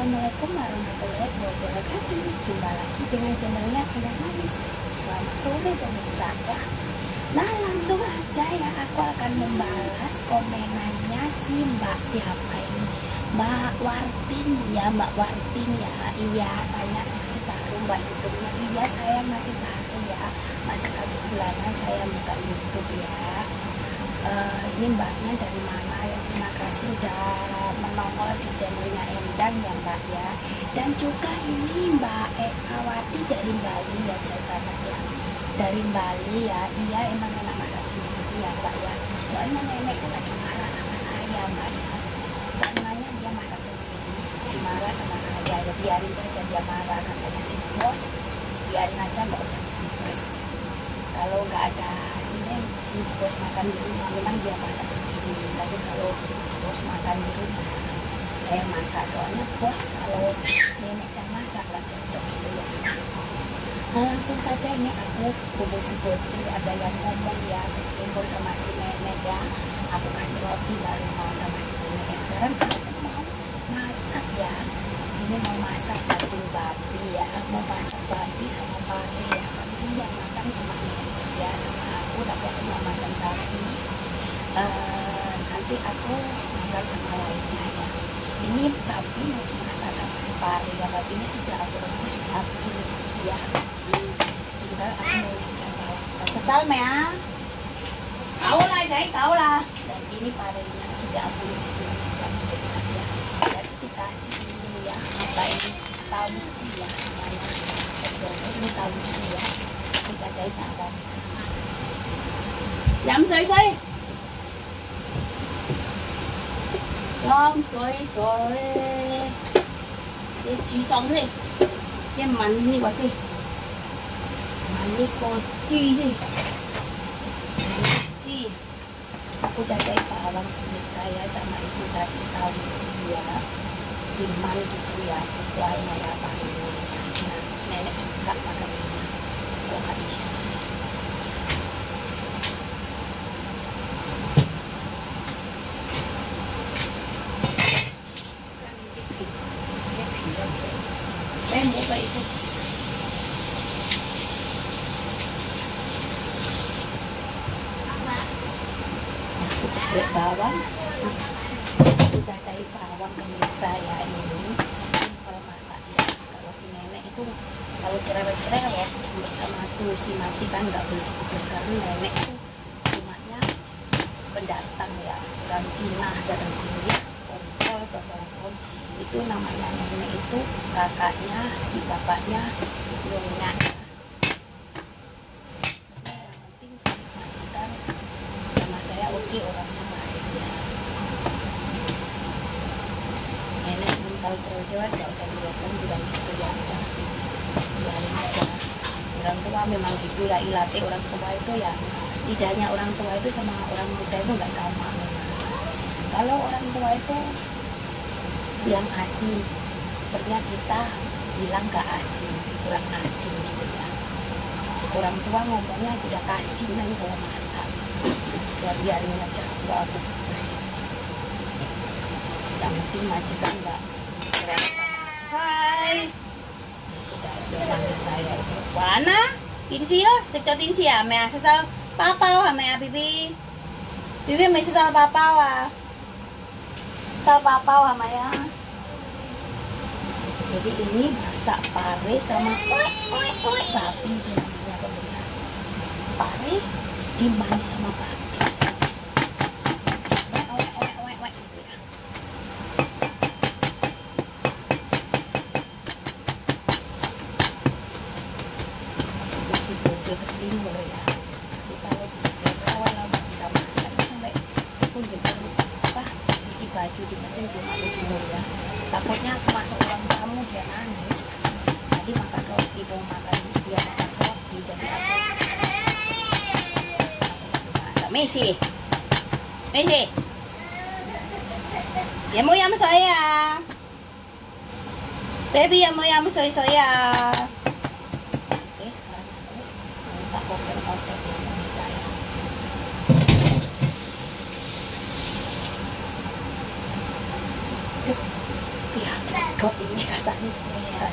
Assalamualaikum warahmatullahi wabarakatuh. Jumpa lagi dengan channelnya Indah Manis. Selamat sore pemirsa ya. Nah langsung aja ya Aku akan membalas komenannya si mbak siapa ini? Mbak Wartin ya Mbak Wartin ya. Iya tanya masih baru mbak Youtube-nya. Iya saya masih baru ya. Masih satu bulanan saya buka Youtube ya uh, Ini mbaknya dari mana ya? Terima kasih udah menongol di channelnya Endang ya mbak ya. Dan juga ini mbak Ekawati dari Bali ya jauh banget ya. Dari Bali ya Iya emang enak masak sendiri ya mbak ya. Soalnya nenek itu lagi marah sama saya mbak ya. Karenanya dia masak sendiri Dimarah sama saya. Ya biarin saja dia marah Katanya si bos. Biarin aja nggak usah dibes Kalau nggak ada sini si bos makan di rumah. Memang dia masak sendiri Tapi kalau bos makan di rumah saya masak. Soalnya bos kalau nenek saya masak nggak cocok gitu loh. Nah langsung saja ini aku bubur si bocil ada yang ngomong ya kesimpul sama si nenek ya. Aku kasih roti baru mau sama si nenek. Ya sekarang aku mau masak ya. Ini mau masak daging babi ya. Mau masak babi sama pare ya. Karena yang makan nenek ya sama aku tapi aku mau makan babi uh, nanti aku makan sama lainnya ya. Ini babi mau dimasak sama si pare ya. Babinya sudah aku rebus sudah aku iris ya. Tinggal aku mau bawang sesal ya kau lah jadi kau lah. Dan ini parenya sudah aku iris iris ya pemirsa ya. Dan dikasih ini ya apa ini tausi ya. Namanya ini tausi ya. Aku cacai bawang dặm xì xì con xôi xôi đi chú sống đi. Cái mặn đi quá xì mặn đi cô chi gì? Chi. Cô chạy chạy bà lắm. Saya sama ibu tadi tausia di mana gitu ya kuai apa ini nè, suka pakai ini kok nggak isu bawang aku cacai bawang pemirsa ya ini. Kalau masak ya kalau si nenek itu kalau cerewet-cerewet bersama tuh si maci kan nggak boleh dikukus karena nenek itu rumahnya pendatang ya orang Cina datang sini ya kontrol ke Hongkong itu namanya nenek itu kakaknya si bapaknya nyonya yang penting si majikan sama saya oke orangnya baik ya kalau cewek-cewek gak usah dilihatkan bilang gitu ya biarin aja. Orang tua memang gitu ya ilate orang tua itu ya lidahnya orang tua itu sama orang muda itu nggak sama. Kalau orang tua itu bilang asin sepertinya kita bilang gak asin kurang asin gitu ya. Orang tua ngomongnya udah kasinan kalau masak. Ya biarin aja nggak aku bus yang penting majikan nggak sama aku. Hai. Sudah ada manggil saya itu Wana Tin siya Sekto tin siya May sasal papaw ha May bibi. Bibi may sasal papaw ha Sasal papaw ha Maya jadi ini masak pare sama oi oi oi babi namanya pemirsa. Pare dimanis sama babi Oi, oi, oi, oi, oi, gitu ya. bocil ke sini boleh ya tapi kalau bocil awal nggak bisa masak sampai pun jemur apa cuci ya. Takutnya aku masuk ruang tamu nangis. Makan mau dia makan roti jadi aku Sa Macy Macy Yan mo yam soya Baby yan mo yam soy soya oke sekarang aku kosen-kosen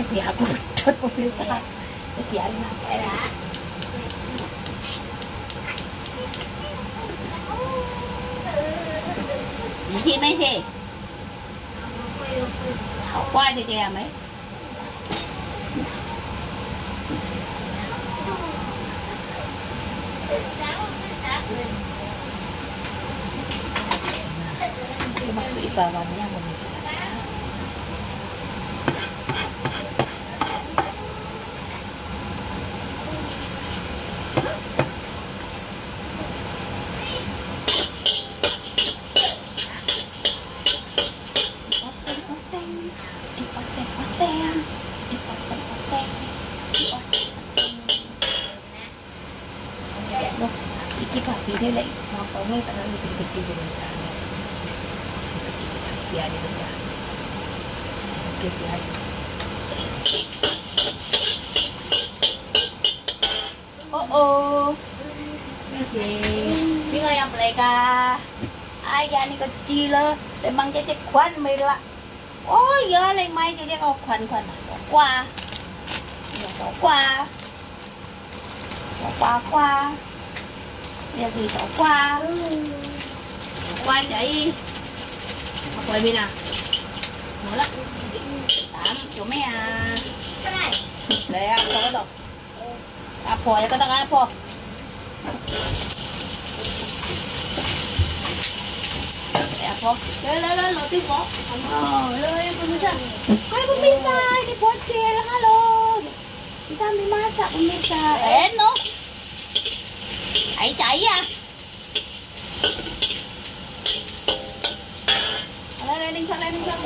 tapi biar aku pedot pemirsa terus biarin aku ya đi gì mấy gì học qua thì chị? Làm ấy cái bác sĩ vào vào nha mình dia like mampangnya tak nak kecil-kecil dia besar kecil-kecil tak biar dia besar dia biar Oh oh Ini Ini yang mereka Ayah ni kecil lah Memang cecek kuan merah Ôi giờ lên máy cho chắc khoan khoan là xóa qua. Xóa qua. Xóa qua qua bây giờ thì cháu qua. Cháu qua cháy học quầy bên nào. Mới lắm tám chỗ mẹ à. để ăn cho cái đồ apple cho cái đồ apple. Apple. Lên lên lên lo tiếp có. Lên con pizza hai con pizza di portiere hello. Pizza mi manca un pizza eh no chạy chạy à lên lên đinh xuân lên đinh xuân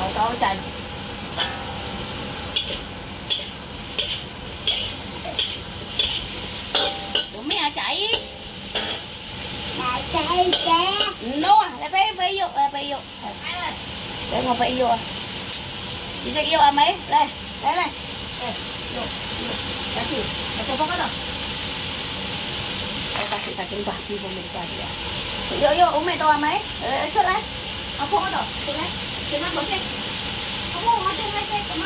Ôi trời trời Đúng nha chạy. Chạy? Chạy Đúng rồi, là bé bé dụng, bé dụng để ngọc vậy vô chị sẽ yêu à mấy đây đây này. Đây vô vô cá thịt cái thịt không có đâu cá thịt cá thịt bạc đi vô mình xài gì à chị yêu yêu uống mày to à mấy đấy chút đấy không có đâu chị đấy chị nó bấm đi không có không có chị đấy chị cảm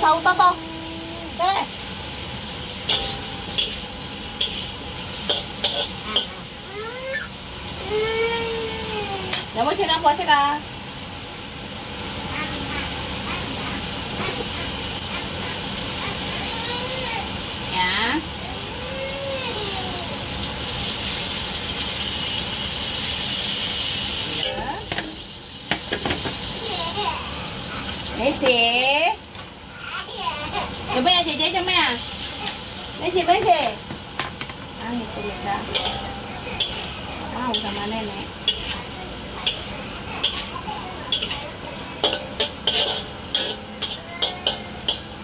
sâu to to? Đây Để mới chơi năm qua sẽ là Dạ. dạ. Đấy xịt Messi, Messi. Nangis pemirsa. Mau sama nenek.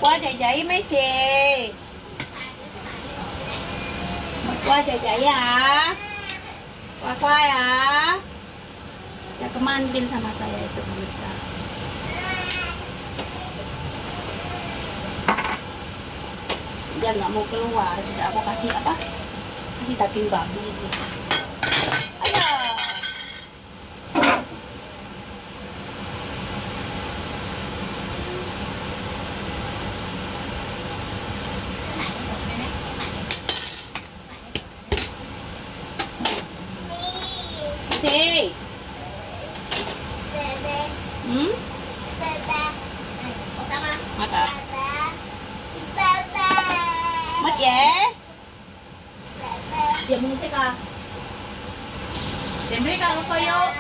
Qua chạy Messi. Qua chạy ya. Qua ya. Ya kemantin sama saya itu pemirsa. Dia nggak mau keluar, sudah aku kasih apa? Kasih daging babi itu. Ayo. Si. Hmm? Mata. vậy? Giờ mua xe cơ Giờ mua cơ coi vô.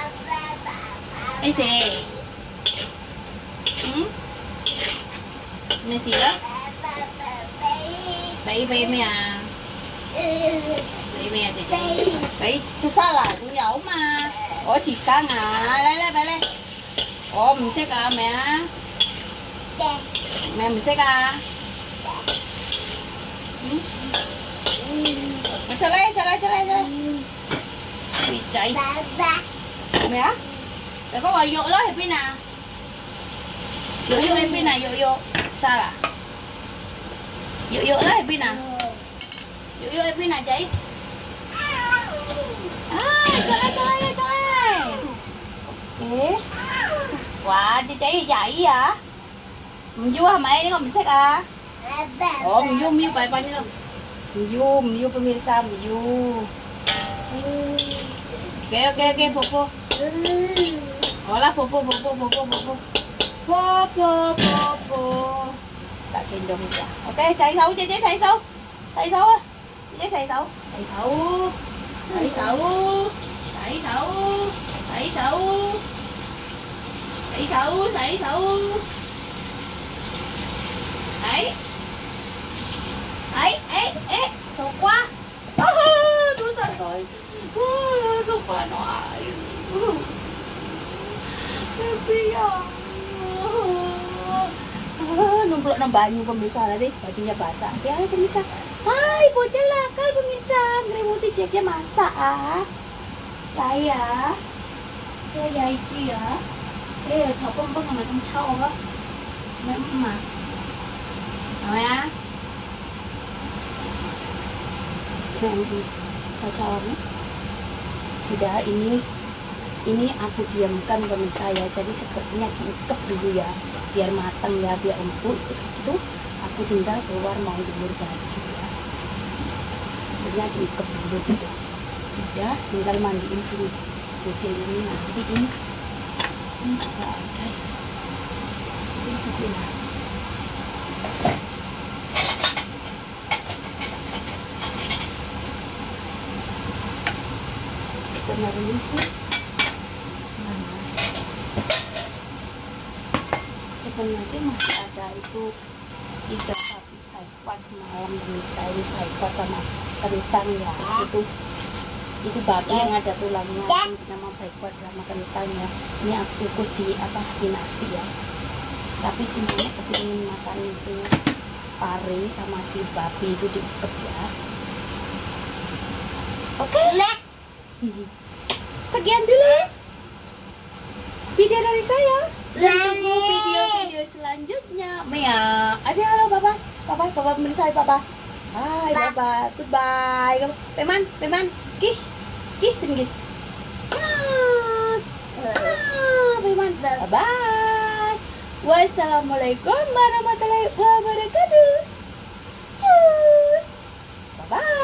Ê xì Mày xì đó? Bấy bê mẹ à. Bấy mẹ chị chị. Bấy sao là chú dấu mà. Ủa chị căng à Lấy lấy lấy lấy Ủa mình sẽ cơ mẹ. Mẹ mình sẽ cơ चलाए चलाए चलाए चलाए bị cháy. Mẹ để có gọi dỗ đó pin nào dỗ dỗ em pin này dỗ dỗ. Sao à dỗ dỗ đó pin nào dỗ dỗ em pin này cháy? À chơi chơi chơi thế? Quá chị cháy dậy à? mình chưa hả mày nó còn mình xét à. Oh, miu miu pai pai ni Miu miu pemirsa miu. Oke oke oke popo. Hola popo popo popo popo. Popo popo. Tak gendong ya. Oke, cari sấu chị chị xài sấu. Xài sấu á. Chị xài sấu. Xài sấu. Xài sấu. Xài sấu. Xài sấu. Xài sấu, xài sấu. Đấy. Chạy xấu. Chạy xấu, chạy xấu. Đấy. ấy ấy ấy xấu quá à, tôi sợ rồi à, không phải nó ai Happy ya Numplok nang banyu pemirsa tadi bajunya basah sekali pemirsa Hai bocah nakal pemirsa ngerimuti Cece masak ah Saya Ya ya itu ya Eh cháu bông bông mà không trâu cocok sudah ini ini aku diamkan pemirsa ya jadi sepertinya diungkep dulu ya biar matang ya biar empuk. Terus itu aku tinggal keluar mau jemur baju ya. Sebenarnya diungkep dulu gitu. Sudah tinggal mandiin si kucing ini nanti. Ini ini juga ada ya. Ini juga sebenarnya sih. Sebenarnya sih masih ada itu tiga sapi haikwat semalam pemirsa ini haikwat sama kentang ya. Itu itu babi yang ada tulangnya nama haikwat sama kentang ya. Ini aku kukus di apa di nasi ya. Tapi semuanya kepingin makan itu pare sama si babi itu diungkep ya. Oke? Okay? Hmm. Sekian dulu video dari saya. Tunggu video-video selanjutnya. Mia, aja halo papa. Papa, papa pemirsa papa. Bye, papa. Goodbye. Peman, peman, kiss. Kiss, tinggis. peman. Bye-bye. Wassalamualaikum warahmatullahi wabarakatuh. Cus. Bye-bye.